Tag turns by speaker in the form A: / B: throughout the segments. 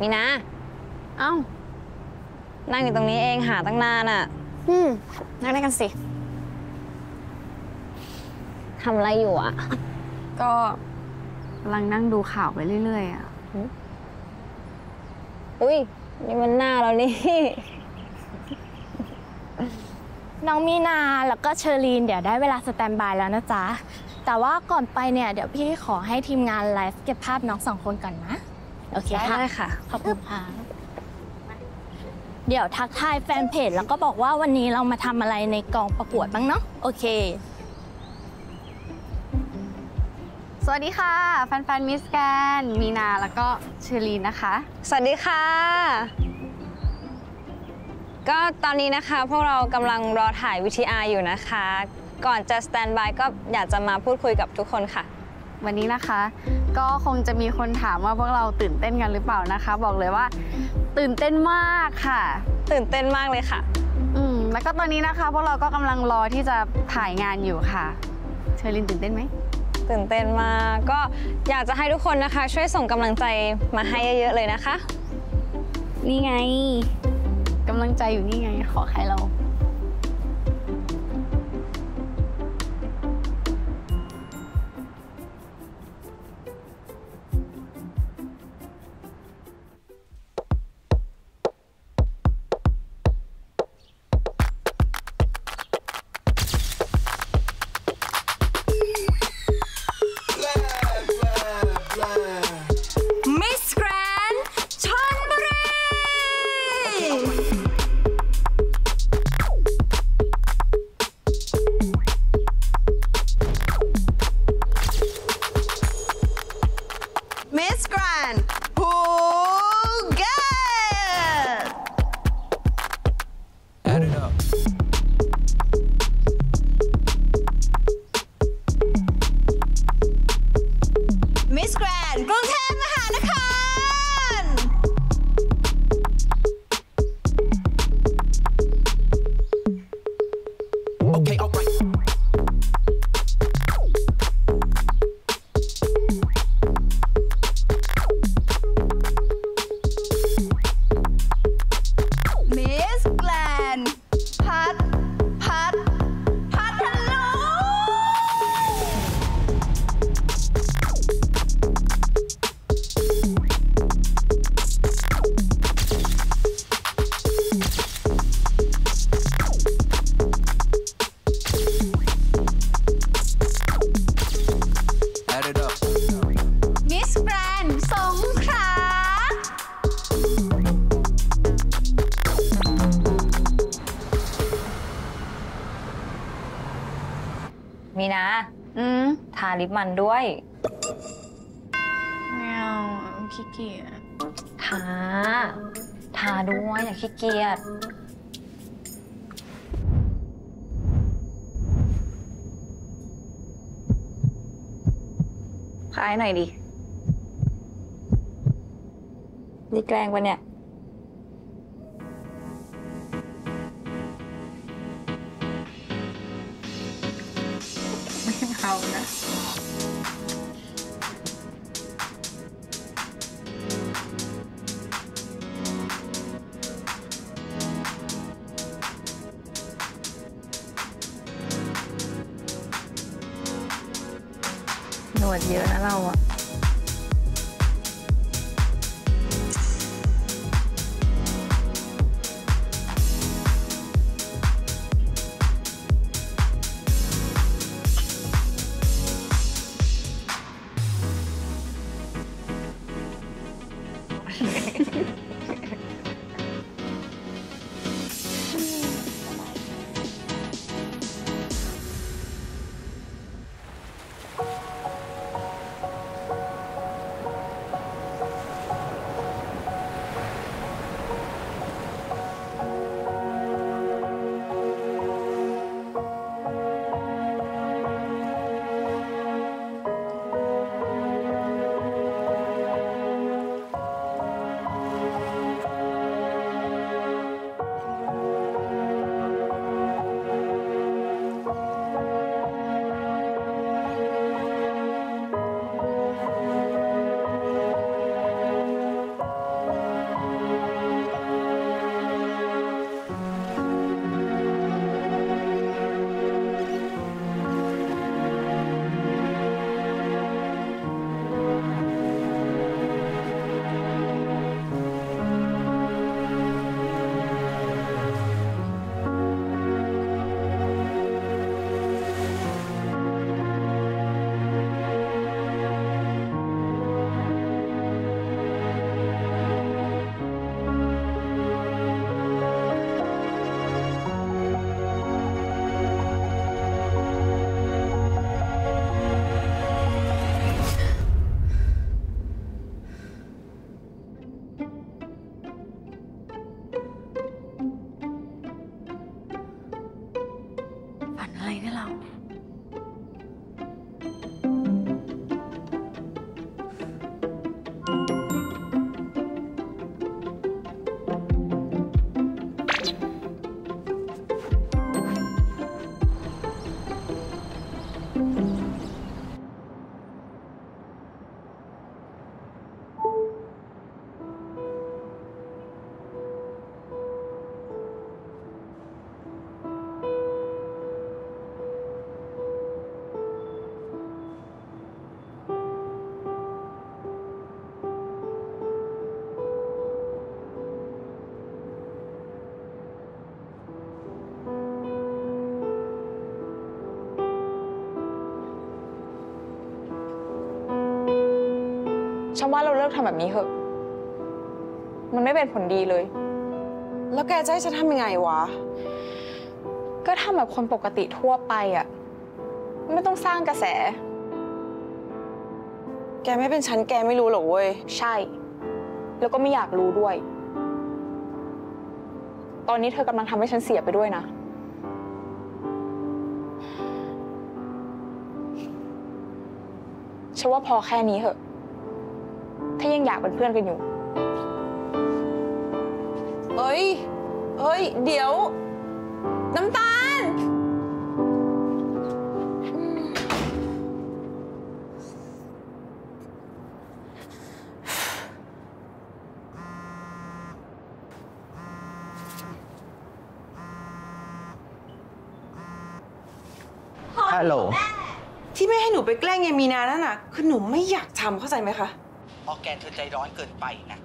A: มีนะ
B: เอ้า
A: นั่งอยู่ตรงนี้เองหาตั้งนานอะ
B: อืม นั่งด้วยกันสิ
A: ทำอะไรอยู่อะ
B: ก็กำลังนั่งดูข่าวไปเรื่อยๆอะ
A: อุ้ยนี่มันหน้าเรานี่
C: น้องมีนาแล้วก็เชอรีนเดี๋ยวได้เวลา standby แล้วนะจ๊ะ แต่ว่าก่อนไปเนี่ย เดี๋ยวพี่ขอให้ทีมงานไลฟ์เก็บภาพน้องสองคนก่อนนะ โอเคค่ะ
A: ได้ค่ะ
C: ขอบคุณค่ะเดี๋ยวทักทายแฟนเพจแล้วก็บอกว่าวันนี้เรามาทำอะไรในกองประกวดบ้างเนาะโอเค
B: สวัสดีค่ะแฟนๆมิสแกรนด์ มีนาแล้วก็เชอรีนนะคะ
A: สวัสดีค่ะ ก็ตอนนี้นะคะพวกเรากำลังรอถ่าย VTR อยู่นะคะ ก่อนจะ standby ก็อยากจะมาพูดคุยกับทุกคนค่ะ
B: วันนี้นะคะ ก็คงจะมีคนถามว่าพวกเราตื่นเต้นกันหรือเปล่านะคะ บอกเลยว่า ตื่นเต้นมากค่ะ
A: ตื่นเต้นมากเลยค่ะ
B: อืมแล้วก็ตอนนี้นะคะ พวกเราก็กำลังรอที่จะถ่ายงานอยู่ค่ะ เชอรินตื่นเต้นไหม
A: ตื่นเต้นมากก็อยากจะให้ทุกคนนะคะ ช่วยส่งกำลังใจมาให้เยอะๆเลยนะคะ
B: นี่ไงกำลังใจอยู่นี่ไงขอใครเรา
D: ลิ
A: ปมันด้วย
B: ไม่เอาขี้เกียจ
A: ทา ทาด้วยอย่าขี้เกียจ
B: คล้ายหน่อยดิ
A: นี่แกล้งปะเนี่ย
B: ไม่เอานะ
A: หนวดเยอะนะเราอะ
E: ฉันว่าเราเลิกทำแบบนี้เถอะ มันไม่เป็นผลดีเลย
F: แล้วแกจะให้ฉันทำยังไงวะ
E: ก็ทำแบบคนปกติทั่วไปอะไม่ต้องสร้างกระแส
F: แกไม่เป็นฉันแกไม่รู้หรอกเว้ย
E: ใช่ แล้วก็ไม่อยากรู้ด้วย ตอนนี้เธอกำลังทำให้ฉันเสียไปด้วยนะ ฉันว่าพอแค่นี้เหอะ ถ้ายังอยากเป็นเพื่อนกันอยู่
F: เอ้ยเฮ้ย เดี๋ยว น้ำตาล
G: ฮัลโหล
F: ที่ไม่ให้หนูไปแกล้งยายมีนานั่นน่ะ คือหนูไม่อยากทำเข้าใจไหมคะ
G: ออร์แกนเธอใจร้อนเกินไปนะ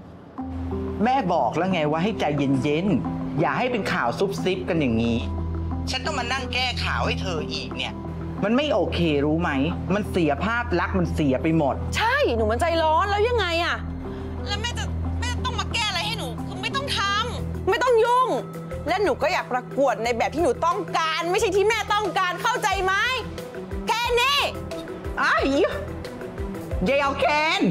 G: แม่บอกแล้วไงว่าให้ใจเย็นๆ อย่าให้เป็นข่าวซุบซิบกันอย่างนี้ ฉันต้องมานั่งแก้ข่าวให้เธออีกเนี่ย มันไม่โอเครู้ไหม มันเสียภาพลักษณ์มันเสียไปหมด
F: ใช่หนูมันใจร้อนแล้วยังไงอะแล้วแม่จะแม่ต้องมาแก้อะไรให้หนูคือไม่ต้องทำไม่ต้องยุ่ง และหนูก็อยากประกวดในแบบที่หนูต้องการ ไม่ใช่ที่แม่ต้องการเข้าใจไหมแค่นี้
G: อ้ายเยายออร์แกน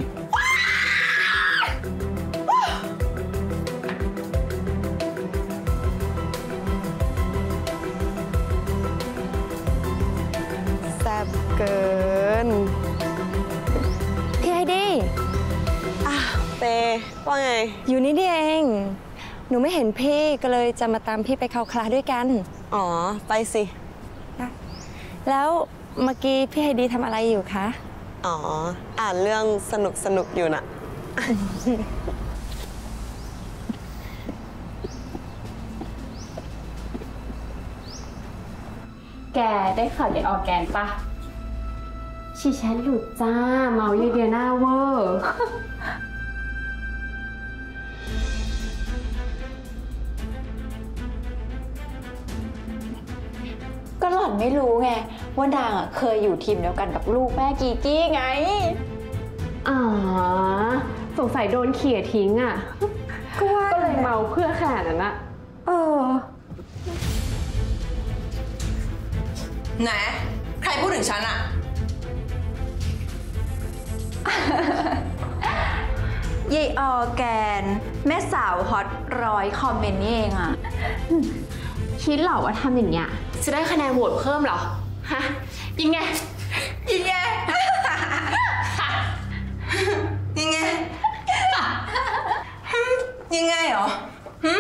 F: เกิน
E: พี่ไอดี
F: เตว่าไง
E: อยู่นี่นี่เอง หนูไม่เห็นพี่ก็เลยจะมาตามพี่ไปเข้าคลาสด้วยกัน
F: อ๋อ ไปสิ
E: แล้วเมื่อกี้พี่ไอดีทำอะไรอยู่คะ
F: อ๋อ อ่านเรื่องสนุกสนุกอยู่น่ะ
H: แกได้ข่าวเด็ดออร์แกนปะ ชีแชทหลุดจ้า เมาเยเดียหน้าเวอร์
I: ก็หล่อนไม่รู้ไง ว่าดางอะเคยอยู่ทีมเดียวกันกับลูกแม่กีกี้ไง
H: อ๋อ สงสัยโดนเขี่ยทิ้งอะ
I: ก็ว่า
H: ก็เลยเมาเพื่อขนาดนั้นอะ
I: เออ
F: ไหน ใครพูดถึงฉันอะ
I: ยายออร์แกน แม่สาวฮอตร้อยคอมเมนต์นี่เองอะ
H: คิดเหรอว่าทำอย่างเงี้ยจะได้คะแนนโหวตเพิ่มเหรอ ฮะ ยิงไง
F: ยิงไง ยิงไงยิงไงเหรอหึ